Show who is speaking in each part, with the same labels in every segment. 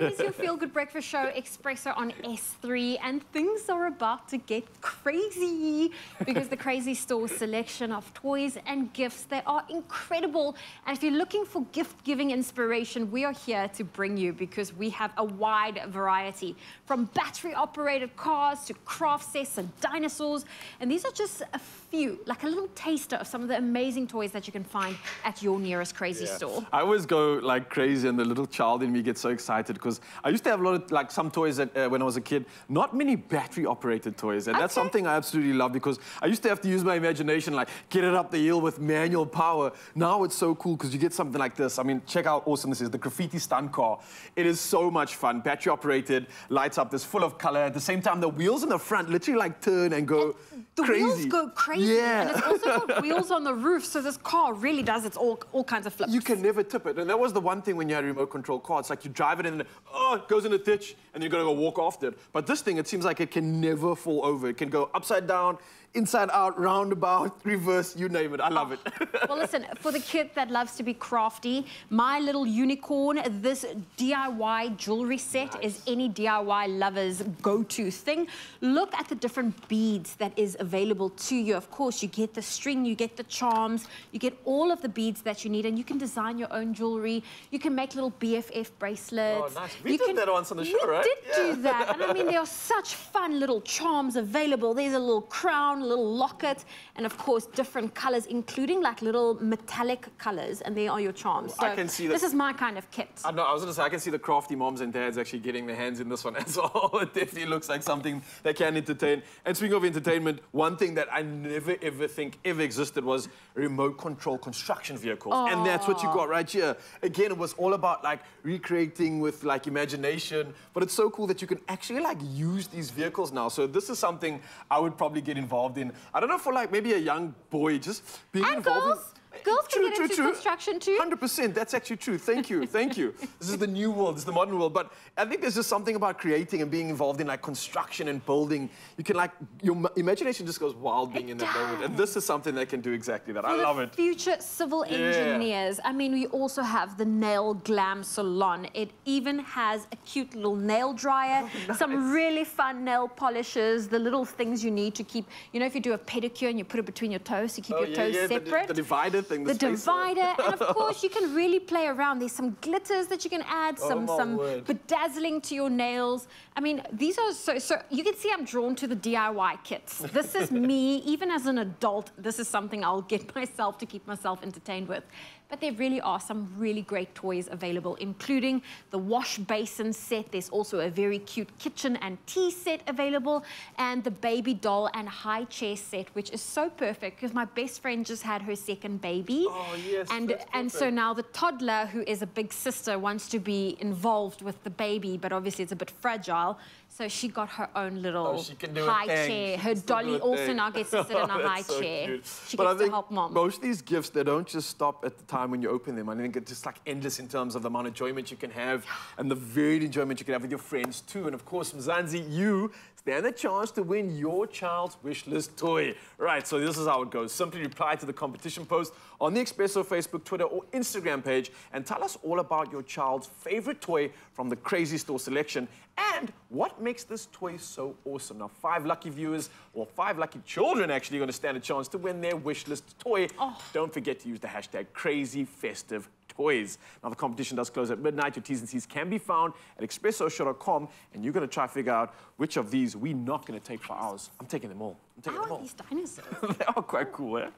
Speaker 1: it is your Feel Good Breakfast Show Expresso on S3, and things are about to get crazy because the Crazy Store selection of toys and gifts, they are incredible. And if you're looking for gift-giving inspiration, we are here to bring you because we have a wide variety from battery-operated cars to craft sets and dinosaurs. And these are just a few, like a little taster of some of the amazing toys that you can find at your nearest Crazy yeah. Store.
Speaker 2: I always go like crazy and the little child in me gets so excited because I used to have a lot of like some toys that, uh, when I was a kid, not many battery operated toys. And okay. that's something I absolutely love because I used to have to use my imagination, like get it up the hill with manual power. Now it's so cool because you get something like this. I mean, check how awesome this is, the graffiti stunt car. It is so much fun, battery operated, lights up, this full of color. At the same time, the wheels in the front literally like turn and go
Speaker 1: and the
Speaker 2: crazy.
Speaker 1: wheels go crazy. Yeah. And it's also got wheels on the roof, so this car really does its all, all kinds of flips.
Speaker 2: You can never tip it. And that was the one thing when you had a remote control car. It's like you drive it and oh, it goes in a ditch and you're gonna go walk after it. But this thing, it seems like it can never fall over. It can go upside down, inside out, roundabout, reverse, you name it. I love it.
Speaker 1: well, listen, for the kid that loves to be crafty, My Little Unicorn, this DIY jewelry set nice. is any DIY lover's go-to thing. Look at the different beads that is available to you. Of course, you get the string, you get the charms, you get all of the beads that you need, and you can design your own jewelry. You can make little BFF bracelets.
Speaker 2: Oh, nice. We
Speaker 1: you
Speaker 2: did can, that once on the show, right?
Speaker 1: We did yeah. do that. And I mean, there are such fun little charms available. There's a little crown, little locket, and of course different colors, including like little metallic colors, and they are your charms.
Speaker 2: So I can see
Speaker 1: this is my kind of kit.
Speaker 2: I know, I was gonna say, I can see the crafty moms and dads actually getting their hands in this one as well. it definitely looks like something they can entertain. And speaking of entertainment, one thing that I never ever think ever existed was remote control construction vehicles. Oh. And that's what you got right here. Again, it was all about like recreating with like imagination, but it's so cool that you can actually like use these vehicles now. So this is something I would probably get involved in. I don't know for like maybe a young boy just being
Speaker 1: and
Speaker 2: involved
Speaker 1: girls. in Girls true, can get true, into true. construction too.
Speaker 2: 100%, that's actually true. Thank you, thank you. this is the new world, this is the modern world. But I think there's just something about creating and being involved in like construction and building. You can like, your imagination just goes wild being it in that does. moment. And this is something that can do exactly that.
Speaker 1: For
Speaker 2: I love it.
Speaker 1: future civil yeah. engineers. I mean, we also have the Nail Glam Salon. It even has a cute little nail dryer, oh, nice. some really fun nail polishes, the little things you need to keep, you know, if you do a pedicure and you put it between your toes to keep oh, your
Speaker 2: yeah,
Speaker 1: toes
Speaker 2: yeah,
Speaker 1: separate.
Speaker 2: The, the divider thing.
Speaker 1: The, the divider, and of course you can really play around. There's some glitters that you can add, oh, some some word. bedazzling to your nails. I mean, these are so so. You can see I'm drawn to the DIY kits. This is me, even as an adult. This is something I'll get myself to keep myself entertained with but there really are some really great toys available, including the wash basin set. There's also a very cute kitchen and tea set available, and the baby doll and high chair set, which is so perfect because my best friend just had her second baby.
Speaker 2: Oh, yes,
Speaker 1: And, and so now the toddler, who is a big sister, wants to be involved with the baby, but obviously it's a bit fragile. So she got her own little oh, high chair. Her dolly also now gets to sit in a high so chair. Cute. She but gets to help mom.
Speaker 2: Most of these gifts, they don't just stop at the time when you open them. I think it's just like endless in terms of the amount of enjoyment you can have and the varied enjoyment you can have with your friends too. And of course, Mzansi, you stand a chance to win your child's wish list toy. Right, so this is how it goes. Simply reply to the competition post on the Expresso Facebook, Twitter, or Instagram page and tell us all about your child's favorite toy from the Crazy Store selection and what makes this toy so awesome. Now, five lucky viewers, or five lucky children actually, are going to stand a chance to win their wish list toy. Oh. Don't forget to use the hashtag CrazyFestive toys. Now, the competition does close at midnight. Your T's and C's can be found at expressoshow.com, and you're going to try to figure out which of these we're not going to take for ours. I'm taking them all. I'm taking
Speaker 1: I
Speaker 2: them all.
Speaker 1: these dinosaurs.
Speaker 2: they are quite cool, eh?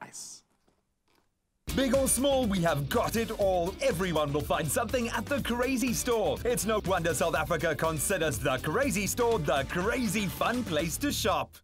Speaker 2: Nice.
Speaker 3: Big or small, we have got it all. Everyone will find something at the Crazy Store. It's no wonder South Africa considers the Crazy Store the crazy fun place to shop.